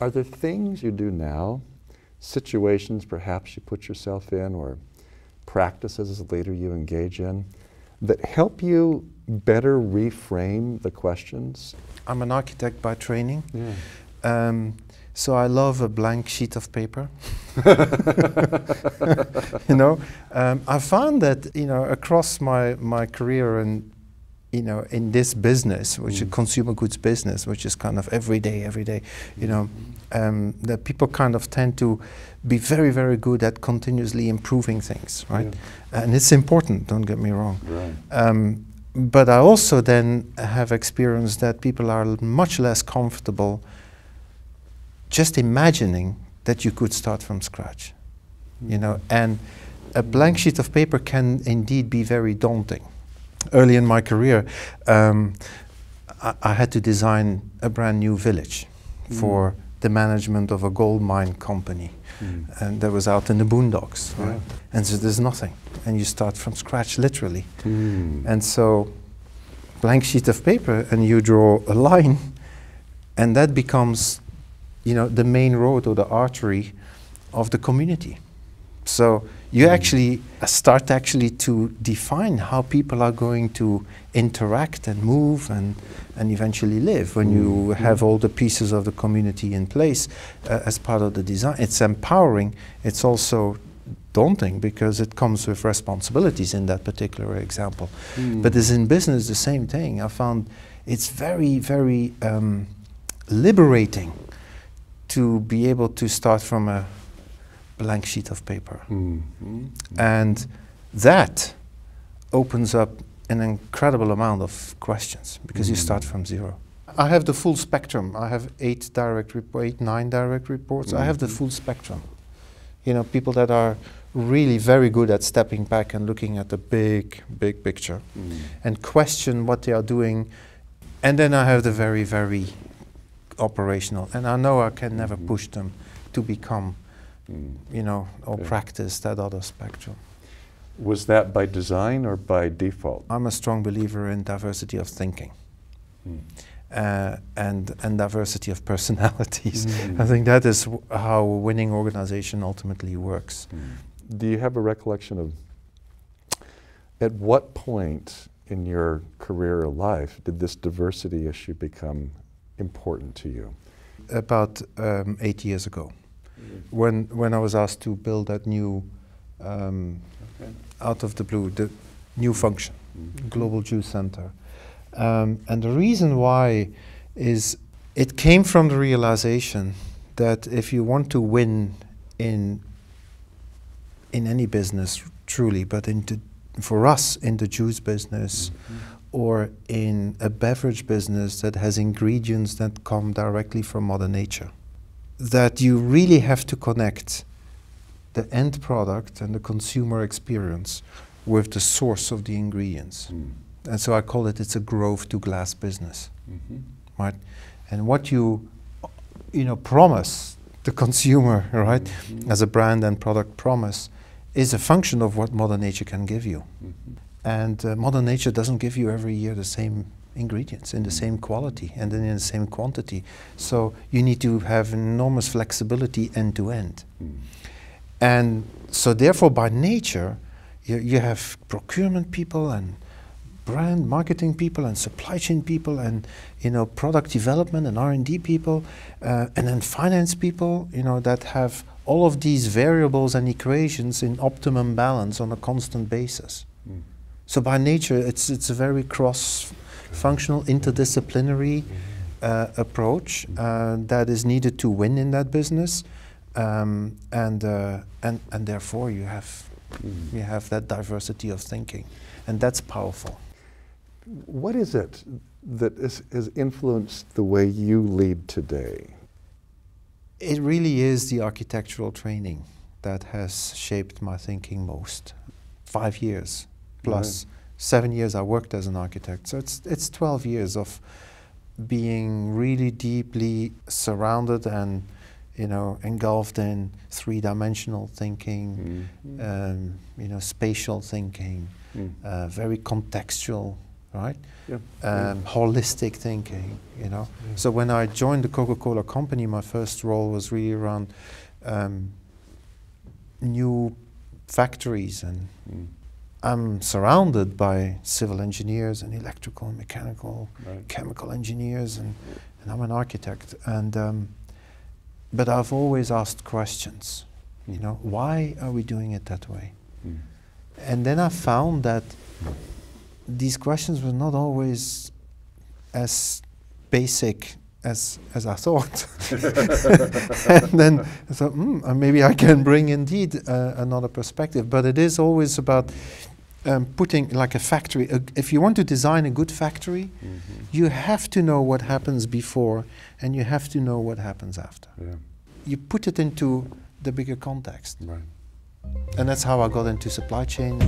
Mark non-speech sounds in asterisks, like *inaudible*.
Are there things you do now, situations perhaps you put yourself in, or practices as a leader you engage in, that help you better reframe the questions? I'm an architect by training. Yeah. Um, so I love a blank sheet of paper. *laughs* *laughs* you know, um, I found that you know across my my career and you know in this business, which Mm. is consumer goods business, which is kind of every day, every day, you know, um, that people kind of tend to be very very good at continuously improving things, right? And it's important. Don't get me wrong. Right. Um, but I also then have experienced that people are much less comfortable just imagining that you could start from scratch. You know, and a blank sheet of paper can indeed be very daunting. Early in my career, um, I, I had to design a brand new village for the management of a gold mine company, Mm. and that was out in the boondocks. Yeah. Right? And so there's nothing, and you start from scratch, literally. Mm. And so, blank sheet of paper, and you draw a line, and that becomes, you know, the main road or the artery of the community. So you Mm. actually uh, start actually to define how people are going to interact and move and and eventually live when you Mm. have all the pieces of the community in place uh, as part of the design. It's empowering. It's also daunting because it comes with responsibilities in that particular example. Mm. But as in business, the same thing. I found it's very, very um, liberating to be able to start from a blank sheet of paper. Mm. Mm. And that opens up an incredible amount of questions because you Mm. start from zero. I have the full spectrum. I have eight direct repo- eight, nine direct reports. I have the Mhm. full spectrum. You know, people that are really very good at stepping back and looking at the big, big picture Mm. and question what they are doing. And then I have the very, very operational. And I know I can never Mhm. push them to become, Mm. you know, or practice that other spectrum. Was that by design or by default? I'm a strong believer in diversity of thinking Mm. uh, and, and diversity of *laughs* personalities. Mm. I think that is w- how a winning organization ultimately works. Do you have a recollection of at what point in your career or life did this diversity issue become important to you? About um, eight years ago, when, when I was asked to build that new, um, Okay. out of the blue, the new function, Mm. Global Juice Center. Um, and the reason why is it came from the realization that if you want to win in in any business truly, but in the, for us in the juice business Mhm. or in a beverage business that has ingredients that come directly from Mother Nature, that you really have to connect the end product and the consumer experience with the source of the ingredients. Mm. And so I call it it's a grove to glass business, Mhm. right? And what you you know promise the consumer, *laughs* right, Mhm. as a brand and product promise is a function of what mother nature can give you. Mhm. And uh, mother nature doesn't give you every year the same ingredients in the same quality and then in the same quantity. So you need to have enormous flexibility end to end. Mm. And so, therefore, by nature, you, you have procurement people and brand marketing people and supply chain people and you know product development and R&D people uh, and then finance people you know that have all of these variables and equations in optimum balance on a constant basis. Mm. So by nature, it's it's a very cross-functional, interdisciplinary uh, approach uh, that is needed to win in that business, um, and uh, and and therefore you have you have that diversity of thinking, and that's powerful. What is it that is, has influenced the way you lead today? It really is the architectural training that has shaped my thinking most. Five years plus seven years I worked as an architect, so it's it's twelve years of being really deeply surrounded and you know engulfed in three-dimensional thinking, Mm. um, you know spatial thinking, Mm. uh, very contextual right? Yeah. Um, holistic thinking, you know. So when I joined the Coca-Cola company, my first role was really around um, new factories and Mm. I'm surrounded by civil engineers and electrical, mechanical, Right. chemical engineers, and, and I'm an architect. And um, but I've always asked questions. You know, why are we doing it that way? Mm. And then I found that these questions were not always as basic as as I thought. *laughs* and then I thought, hmm, uh, maybe I can bring indeed uh, another perspective. But it is always about um, putting like a factory. Uh, if you want to design a good factory, Mhm. you have to know what happens before, and you have to know what happens after. Yeah. You put it into the bigger context, Right. and that's how I got into supply chain.